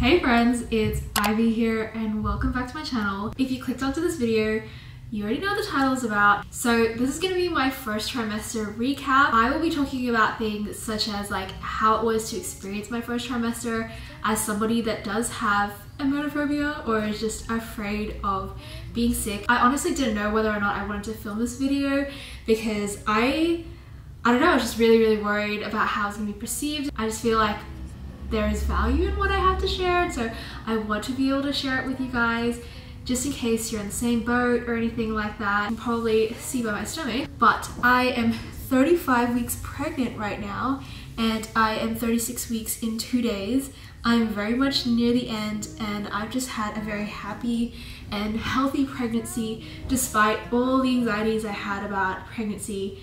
Hey friends, it's Ivy here and welcome back to my channel. If you clicked onto this video, you already know what the title is about. So this is going to be my first trimester recap. I will be talking about things such as like how it was to experience my first trimester as somebody that does have emetophobia or is just afraid of being sick. I honestly didn't know whether or not I wanted to film this video because I I don't know, I was just really, really worried about how it's gonna be perceived. I just feel like there is value in what I have to share. And so I want to be able to share it with you guys just in case you're in the same boat or anything like that. You can probably see by my stomach, but I am 35 weeks pregnant right now and I am 36 weeks in two days. I'm very much near the end and I've just had a very happy and healthy pregnancy despite all the anxieties I had about pregnancy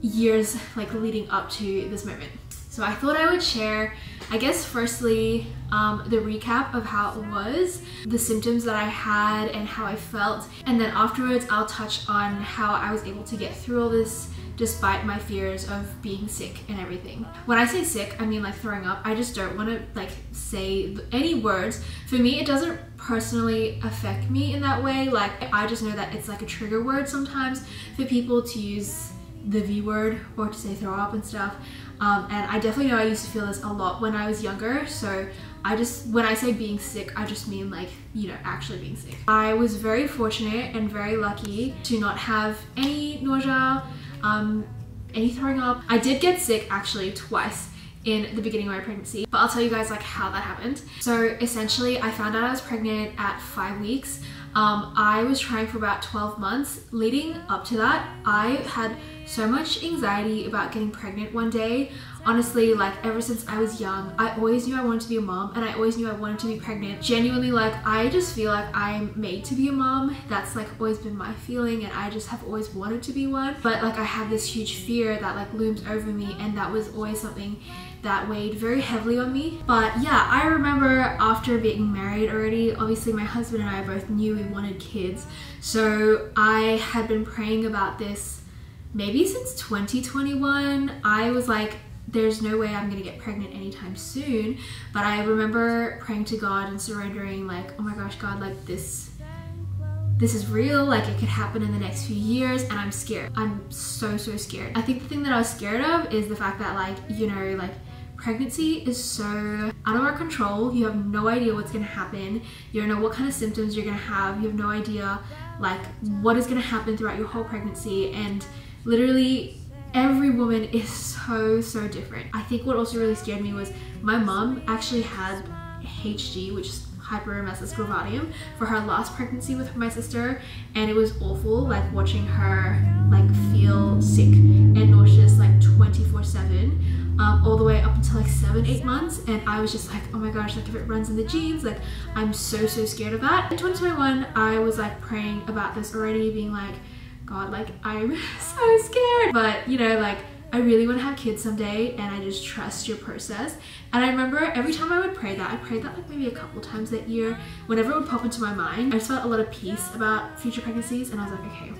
years like leading up to this moment. So I thought I would share, I guess firstly, um, the recap of how it was, the symptoms that I had and how I felt. And then afterwards I'll touch on how I was able to get through all this despite my fears of being sick and everything. When I say sick, I mean like throwing up. I just don't want to like say any words. For me, it doesn't personally affect me in that way. Like I just know that it's like a trigger word sometimes for people to use the V word or to say throw up and stuff. Um, and I definitely know I used to feel this a lot when I was younger. So I just, when I say being sick, I just mean like, you know, actually being sick. I was very fortunate and very lucky to not have any nausea, um, any throwing up. I did get sick actually twice in the beginning of my pregnancy but I'll tell you guys like how that happened so essentially I found out I was pregnant at five weeks um, I was trying for about 12 months leading up to that I had so much anxiety about getting pregnant one day. Honestly, like ever since I was young, I always knew I wanted to be a mom and I always knew I wanted to be pregnant. Genuinely, like I just feel like I'm made to be a mom. That's like always been my feeling and I just have always wanted to be one. But like I have this huge fear that like looms over me and that was always something that weighed very heavily on me. But yeah, I remember after being married already, obviously my husband and I both knew we wanted kids. So I had been praying about this maybe since 2021, I was like, there's no way I'm gonna get pregnant anytime soon. But I remember praying to God and surrendering, like, oh my gosh, God, like this this is real, like it could happen in the next few years and I'm scared. I'm so, so scared. I think the thing that I was scared of is the fact that like, you know, like pregnancy is so out of our control. You have no idea what's gonna happen. You don't know what kind of symptoms you're gonna have. You have no idea like what is gonna happen throughout your whole pregnancy and Literally every woman is so, so different. I think what also really scared me was my mom actually had HG, which is hyperemesis gravidarum, for her last pregnancy with my sister, and it was awful, like watching her like feel sick and nauseous like 24/7. Um, all the way up until like seven, eight months, and I was just like, oh my gosh, like if it runs in the genes, like I'm so, so scared of that. In 2021, I was like praying about this already, being like, God, like I'm so scared. But you know, like I really want to have kids someday and I just trust your process. And I remember every time I would pray that, I prayed that like maybe a couple times that year, whenever it would pop into my mind, I just felt a lot of peace about future pregnancies and I was like, okay,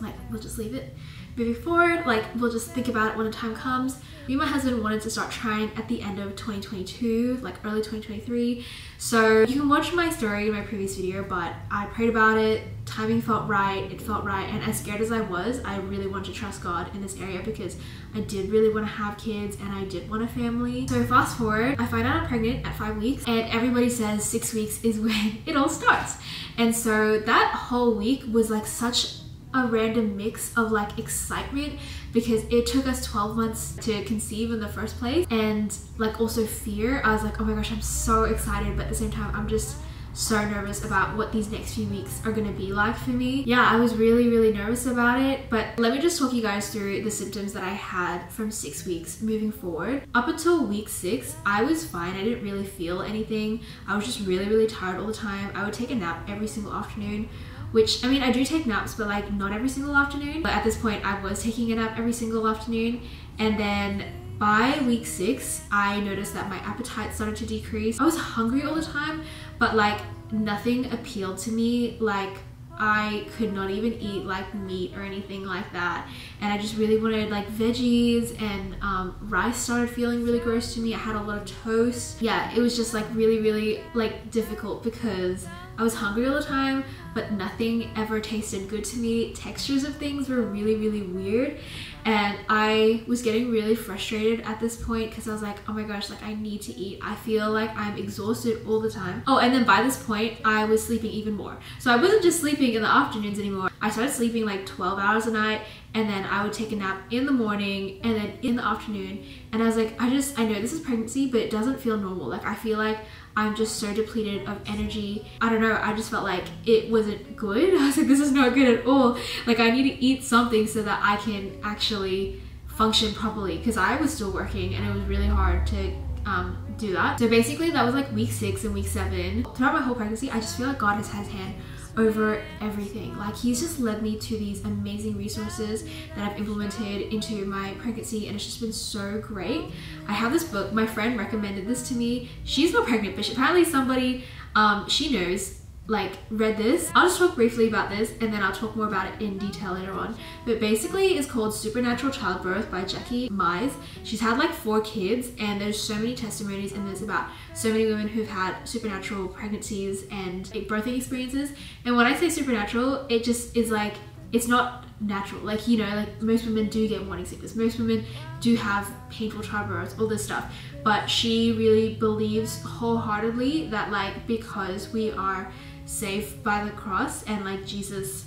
like we'll just leave it moving forward, like we'll just think about it when the time comes. Me and my husband wanted to start trying at the end of 2022, like early 2023. So you can watch my story in my previous video, but I prayed about it, timing felt right, it felt right, and as scared as I was, I really wanted to trust God in this area because I did really want to have kids and I did want a family. So fast forward, I find out I'm pregnant at five weeks and everybody says six weeks is when it all starts. And so that whole week was like such a random mix of like excitement because it took us 12 months to conceive in the first place and like also fear. I was like, oh my gosh, I'm so excited, but at the same time, I'm just so nervous about what these next few weeks are gonna be like for me. Yeah, I was really, really nervous about it, but let me just talk you guys through the symptoms that I had from six weeks moving forward. Up until week six, I was fine. I didn't really feel anything. I was just really, really tired all the time. I would take a nap every single afternoon which I mean, I do take naps, but like not every single afternoon. But at this point, I was taking a nap every single afternoon. And then by week six, I noticed that my appetite started to decrease. I was hungry all the time, but like nothing appealed to me like I could not even eat like meat or anything like that. And I just really wanted like veggies and um, rice started feeling really gross to me. I had a lot of toast. Yeah, it was just like really, really like difficult because I was hungry all the time, but nothing ever tasted good to me. Textures of things were really, really weird. And I was getting really frustrated at this point because I was like, oh my gosh, like I need to eat. I feel like I'm exhausted all the time. Oh, and then by this point, I was sleeping even more. So I wasn't just sleeping in the afternoons anymore. I started sleeping like 12 hours a night and then I would take a nap in the morning and then in the afternoon. And I was like, I just, I know this is pregnancy, but it doesn't feel normal. Like I feel like I'm just so depleted of energy. I don't know, I just felt like it wasn't good. I was like, this is not good at all. Like I need to eat something so that I can actually function properly because I was still working and it was really hard to um, do that. So basically that was like week six and week seven. Throughout my whole pregnancy, I just feel like God has had his hand over everything. Like he's just led me to these amazing resources that I've implemented into my pregnancy and it's just been so great. I have this book, my friend recommended this to me. She's not pregnant, but she, apparently somebody um, she knows like read this. I'll just talk briefly about this and then I'll talk more about it in detail later on. But basically it's called Supernatural Childbirth by Jackie Mize. She's had like four kids and there's so many testimonies in this about so many women who've had supernatural pregnancies and birthing experiences. And when I say supernatural, it just is like, it's not natural. Like, you know, like most women do get morning sickness. Most women do have painful childbirths, all this stuff. But she really believes wholeheartedly that like because we are saved by the cross and like Jesus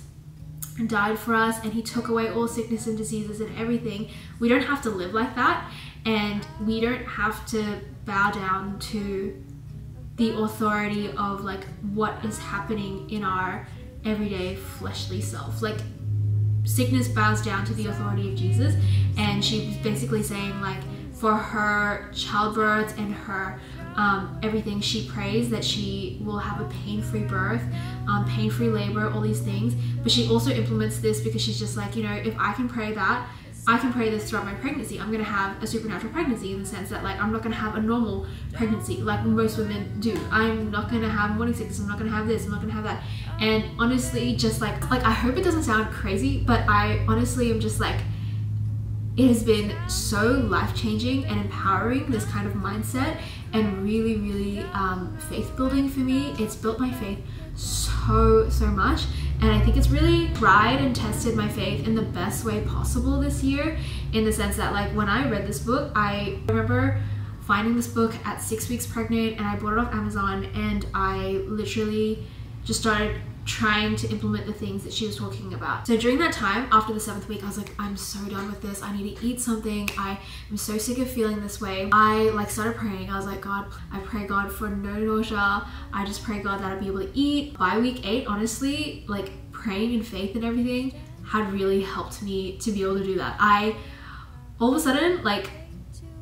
died for us and he took away all sickness and diseases and everything. We don't have to live like that and we don't have to bow down to the authority of like what is happening in our everyday fleshly self. Like sickness bows down to the authority of Jesus and she was basically saying like for her childbirth and her um, everything she prays that she will have a pain-free birth um, pain-free labor all these things but she also implements this because she's just like you know if i can pray that I can pray this throughout my pregnancy. I'm gonna have a supernatural pregnancy in the sense that like I'm not gonna have a normal pregnancy like most women do. I'm not gonna have morning sickness. I'm not gonna have this. I'm not gonna have that. And honestly, just like like I hope it doesn't sound crazy, but I honestly am just like it has been so life-changing and empowering this kind of mindset and really really um, faith building for me. It's built my faith so so much and I think it's really tried and tested my faith in the best way possible this year in the sense that like when I read this book I remember finding this book at six weeks pregnant and I bought it off Amazon and I literally just started trying to implement the things that she was talking about. So during that time, after the seventh week, I was like, I'm so done with this. I need to eat something. I am so sick of feeling this way. I like started praying. I was like, God, I pray God for no nausea. I just pray God that I'd be able to eat. By week eight, honestly, like praying in faith and everything had really helped me to be able to do that. I, all of a sudden, like,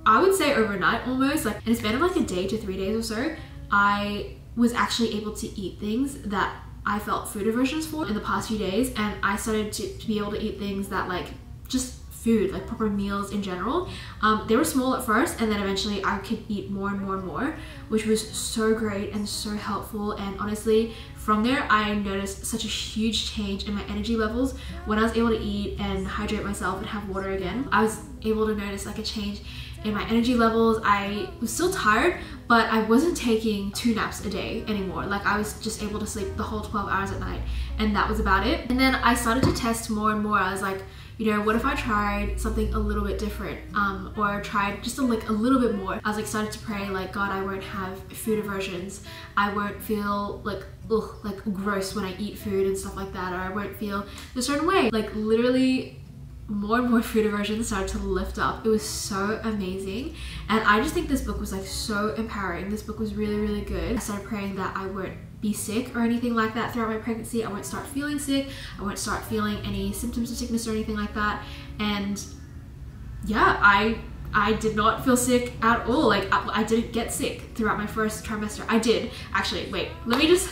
I would say overnight almost, like, in a span like a day to three days or so, I was actually able to eat things that I felt food aversions for in the past few days and I started to, to be able to eat things that like just food, like proper meals in general. Um, they were small at first and then eventually I could eat more and more and more, which was so great and so helpful. And honestly, from there, I noticed such a huge change in my energy levels. When I was able to eat and hydrate myself and have water again, I was able to notice like a change in my energy levels. I was still tired, but I wasn't taking two naps a day anymore. Like I was just able to sleep the whole 12 hours at night and that was about it. And then I started to test more and more. I was like, you know, what if I tried something a little bit different um, or tried just a, like a little bit more. I was like started to pray like, God, I won't have food aversions. I won't feel like, ugh, like gross when I eat food and stuff like that, or I won't feel a certain way. Like literally more and more food aversions started to lift up. It was so amazing. And I just think this book was like so empowering. This book was really, really good. I started praying that I won't be sick or anything like that throughout my pregnancy. I won't start feeling sick. I won't start feeling any symptoms of sickness or anything like that. And yeah, I I did not feel sick at all. Like I, I didn't get sick throughout my first trimester. I did actually. Wait, let me just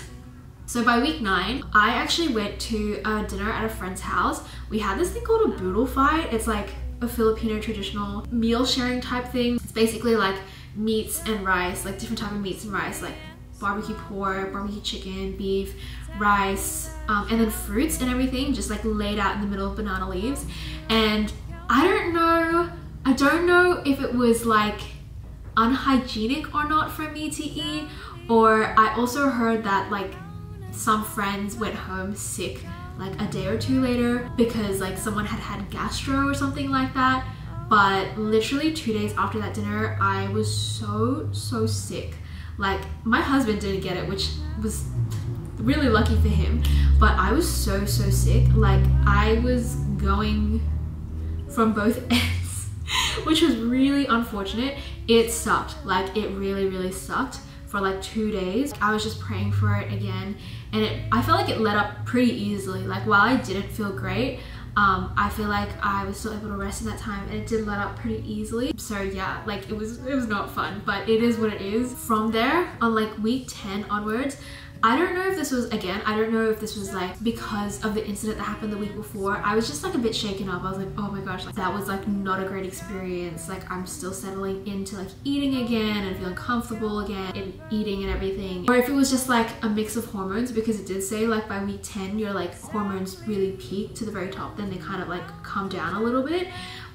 so by week nine, I actually went to a dinner at a friend's house. We had this thing called a boodle fight. It's like a Filipino traditional meal sharing type thing. It's basically like meats and rice, like different type of meats and rice, like barbecue pork, barbecue chicken, beef, rice, um, and then fruits and everything just like laid out in the middle of banana leaves. And I don't know, I don't know if it was like unhygienic or not for me to eat or I also heard that like some friends went home sick like a day or two later because like someone had had gastro or something like that. But literally two days after that dinner I was so so sick. Like my husband didn't get it which was really lucky for him. But I was so so sick. Like I was going from both ends which was really unfortunate. It sucked. Like it really really sucked for like two days. I was just praying for it again and it, I felt like it let up pretty easily. Like while I didn't feel great, um, I feel like I was still able to rest in that time and it did let up pretty easily. So yeah, like it was it was not fun, but it is what it is. From there, on like week 10 onwards, I don't know if this was, again, I don't know if this was like because of the incident that happened the week before. I was just like a bit shaken up. I was like, oh my gosh, like that was like not a great experience. Like I'm still settling into like eating again and feeling comfortable again in eating and everything. Or if it was just like a mix of hormones because it did say like by week 10, your like hormones really peak to the very top, then they kind of like come down a little bit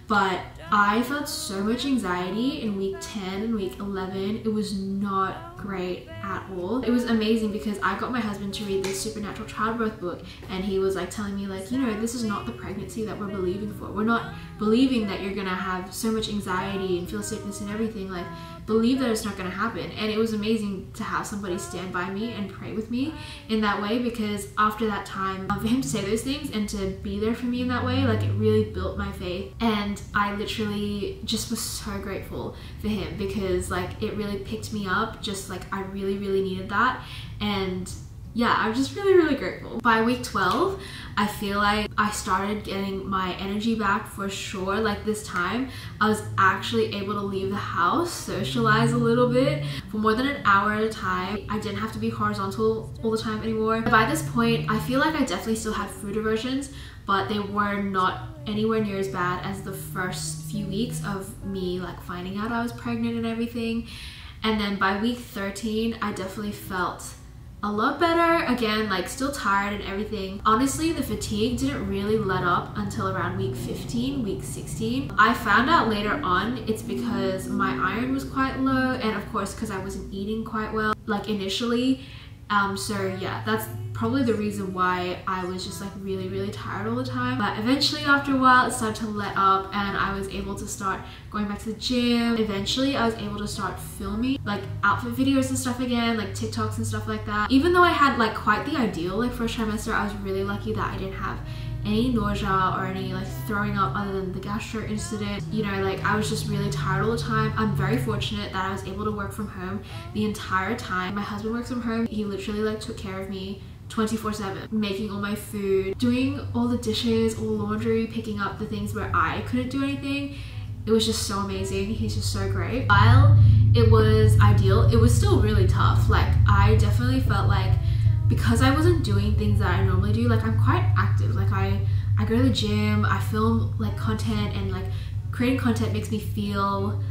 but I felt so much anxiety in week 10 and week 11. It was not great at all. It was amazing because I got my husband to read this supernatural childbirth book and he was like telling me like, you know, this is not the pregnancy that we're believing for. We're not believing that you're gonna have so much anxiety and feel sickness and everything. Like believe that it's not going to happen. And it was amazing to have somebody stand by me and pray with me in that way because after that time, for him to say those things and to be there for me in that way, like it really built my faith. And I literally just was so grateful for him because like it really picked me up, just like I really, really needed that. And yeah, I'm just really, really grateful. By week 12, I feel like I started getting my energy back for sure. Like this time, I was actually able to leave the house, socialize a little bit for more than an hour at a time. I didn't have to be horizontal all the time anymore. By this point, I feel like I definitely still had food aversions, but they were not anywhere near as bad as the first few weeks of me like finding out I was pregnant and everything. And then by week 13, I definitely felt a lot better. Again, like still tired and everything. Honestly, the fatigue didn't really let up until around week 15, week 16. I found out later on it's because my iron was quite low and of course because I wasn't eating quite well like initially um, so yeah, that's probably the reason why I was just like really, really tired all the time. But eventually after a while, it started to let up and I was able to start going back to the gym. Eventually I was able to start filming like outfit videos and stuff again, like TikToks and stuff like that. Even though I had like quite the ideal like first trimester, I was really lucky that I didn't have any nausea or any like throwing up other than the gastro incident. You know, like I was just really tired all the time. I'm very fortunate that I was able to work from home the entire time. My husband works from home. He literally like took care of me 24 7 making all my food doing all the dishes all laundry picking up the things where i couldn't do anything. It was just so amazing. He's just so great. While it was ideal it was still really tough. Like i definitely felt like because I wasn't doing things that I normally do, like I'm quite active. Like I, I go to the gym, I film like content and like creating content makes me feel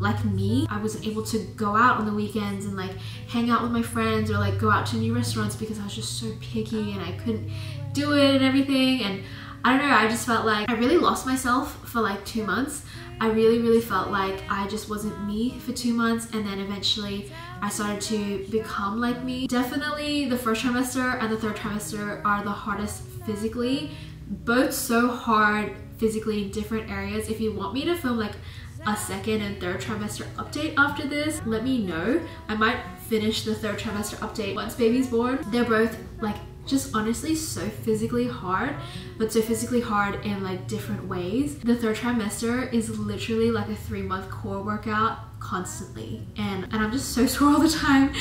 like me. I was able to go out on the weekends and like hang out with my friends or like go out to new restaurants because I was just so picky and I couldn't do it and everything. And I don't know, I just felt like I really lost myself for like two months. I really, really felt like I just wasn't me for two months and then eventually I started to become like me. Definitely the first trimester and the third trimester are the hardest physically. Both so hard physically in different areas. If you want me to film like a second and third trimester update after this, let me know. I might finish the third trimester update once baby's born. They're both like just honestly so physically hard, but so physically hard in like different ways. The third trimester is literally like a three month core workout constantly. And and I'm just so sore all the time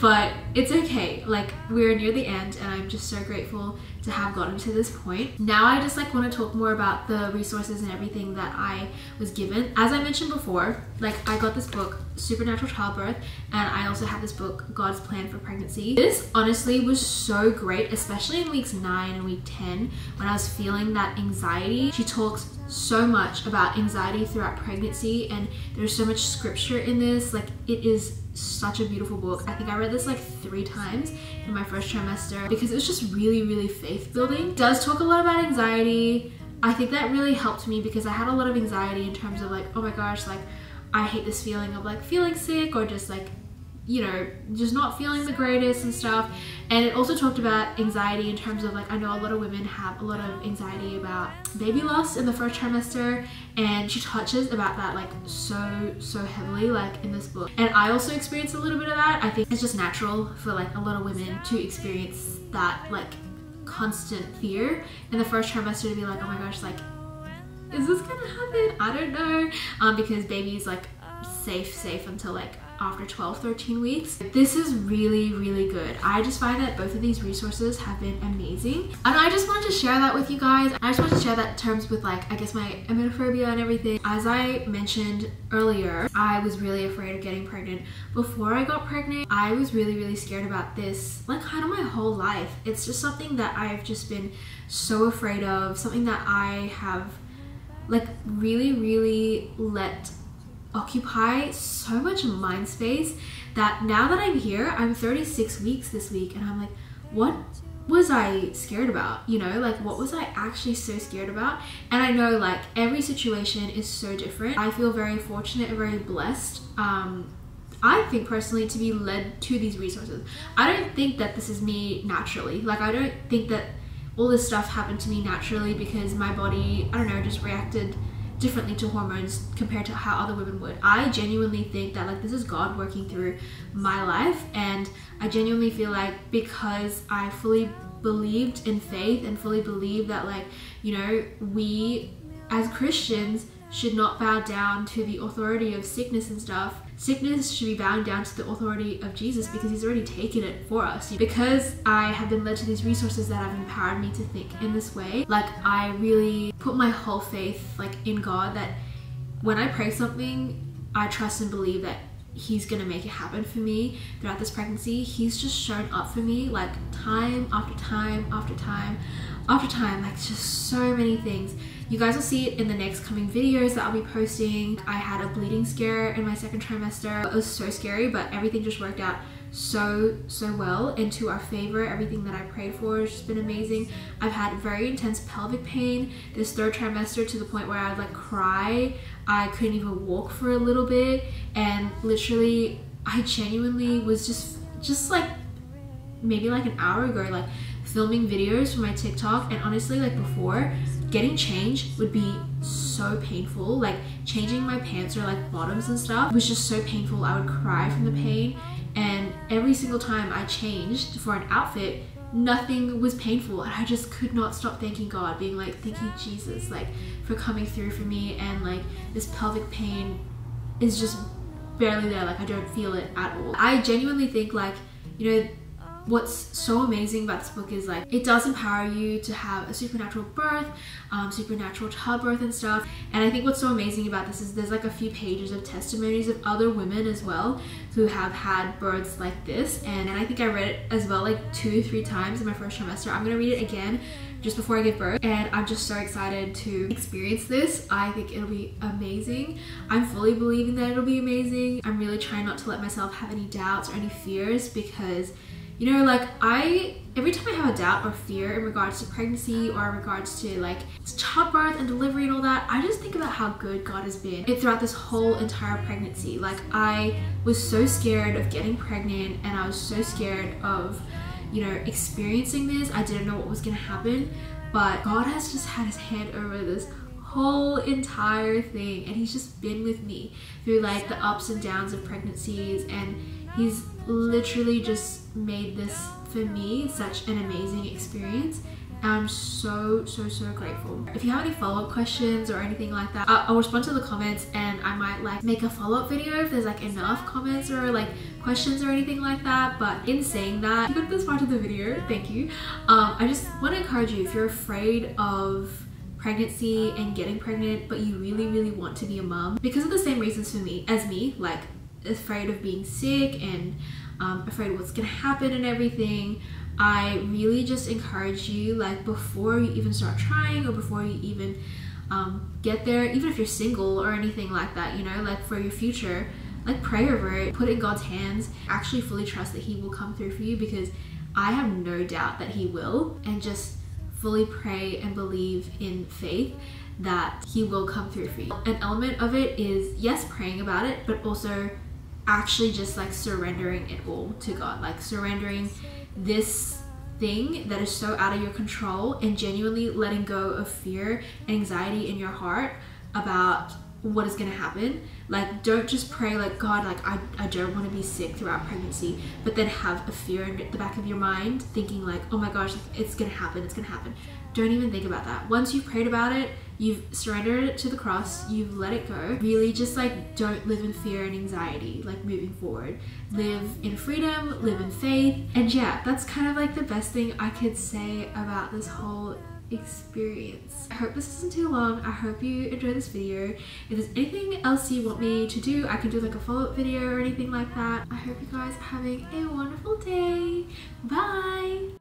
but it's okay. Like we're near the end and I'm just so grateful to have gotten to this point. Now I just like want to talk more about the resources and everything that I was given. As I mentioned before like I got this book supernatural childbirth and I also have this book God's plan for pregnancy. This honestly was so great especially in weeks 9 and week 10 when I was feeling that anxiety. She talks so much about anxiety throughout pregnancy and there's so much scripture in this like it is such a beautiful book. I think I read this like three times in my first trimester because it was just really, really faith building. It does talk a lot about anxiety. I think that really helped me because I had a lot of anxiety in terms of like, oh my gosh, like I hate this feeling of like feeling sick or just like you know, just not feeling the greatest and stuff. And it also talked about anxiety in terms of like, I know a lot of women have a lot of anxiety about baby loss in the first trimester. And she touches about that like so, so heavily like in this book. And I also experienced a little bit of that. I think it's just natural for like a lot of women to experience that like constant fear in the first trimester to be like, oh my gosh, like, is this gonna happen? I don't know. Um, because baby's like safe, safe until like after 12 13 weeks. This is really really good. I just find that both of these resources have been amazing. And i just wanted to share that with you guys. I just wanted to share that terms with like i guess my emetophobia and everything. As i mentioned earlier i was really afraid of getting pregnant. Before i got pregnant i was really really scared about this like kind of my whole life. It's just something that i've just been so afraid of something that i have like really really let occupy so much mind space that now that I'm here, I'm 36 weeks this week and I'm like, what was I scared about? You know, like what was I actually so scared about? And I know like every situation is so different. I feel very fortunate and very blessed. Um, I think personally to be led to these resources. I don't think that this is me naturally. Like I don't think that all this stuff happened to me naturally because my body, I don't know, just reacted differently to hormones compared to how other women would. I genuinely think that like this is God working through my life and I genuinely feel like because I fully believed in faith and fully believe that like, you know, we as Christians should not bow down to the authority of sickness and stuff Sickness should be bound down to the authority of Jesus because he's already taken it for us. Because I have been led to these resources that have empowered me to think in this way, like I really put my whole faith like in God that when I pray something, I trust and believe that he's gonna make it happen for me throughout this pregnancy. He's just shown up for me like time after time after time after time, like just so many things. You guys will see it in the next coming videos that I'll be posting. I had a bleeding scare in my second trimester. It was so scary, but everything just worked out so so well and to our favor everything that i prayed for has just been amazing i've had very intense pelvic pain this third trimester to the point where i'd like cry i couldn't even walk for a little bit and literally i genuinely was just just like maybe like an hour ago like filming videos for my tiktok and honestly like before getting changed would be so painful. Like changing my pants or like bottoms and stuff was just so painful. I would cry from the pain. And every single time I changed for an outfit, nothing was painful. And I just could not stop thanking God, being like, thank you, Jesus, like for coming through for me. And like this pelvic pain is just barely there. Like I don't feel it at all. I genuinely think like, you know, what's so amazing about this book is like it does empower you to have a supernatural birth um, supernatural childbirth and stuff and i think what's so amazing about this is there's like a few pages of testimonies of other women as well who have had births like this and, and i think i read it as well like two three times in my first trimester i'm gonna read it again just before I give birth and I'm just so excited to experience this. I think it'll be amazing. I'm fully believing that it'll be amazing. I'm really trying not to let myself have any doubts or any fears because you know, like I, every time I have a doubt or fear in regards to pregnancy or in regards to like childbirth and delivery and all that, I just think about how good God has been it throughout this whole entire pregnancy. Like I was so scared of getting pregnant and I was so scared of, you know, experiencing this. I didn't know what was gonna happen, but God has just had his hand over this whole entire thing and he's just been with me through like the ups and downs of pregnancies and he's literally just made this for me such an amazing experience and I'm so, so, so grateful. If you have any follow-up questions or anything like that, I'll, respond to the comments and I might like make a follow-up video if there's like enough comments or like questions or anything like that. But in saying that, you got this part of the video, thank you. Um, I just want to encourage you, if you're afraid of pregnancy and getting pregnant, but you really, really want to be a mom, because of the same reasons for me, as me, like afraid of being sick and um, afraid what's gonna happen and everything i really just encourage you like before you even start trying or before you even um, get there even if you're single or anything like that you know like for your future like pray over it, put it in God's hands, actually fully trust that He will come through for you because I have no doubt that He will, and just fully pray and believe in faith that He will come through for you. An element of it is, yes, praying about it, but also actually just like surrendering it all to God, like surrendering this thing that is so out of your control and genuinely letting go of fear and anxiety in your heart about what is going to happen. Like, don't just pray, like, God, like, I, I don't want to be sick throughout pregnancy, but then have a fear in the back of your mind, thinking, like, oh my gosh, it's going to happen, it's going to happen. Don't even think about that. Once you've prayed about it, you've surrendered it to the cross, you've let it go. Really, just like, don't live in fear and anxiety, like, moving forward. Live in freedom, live in faith. And yeah, that's kind of like the best thing I could say about this whole experience. I hope this isn't too long. I hope you enjoy this video. If there's anything else you want me to do, I can do like a follow-up video or anything like that. I hope you guys are having a wonderful day. Bye!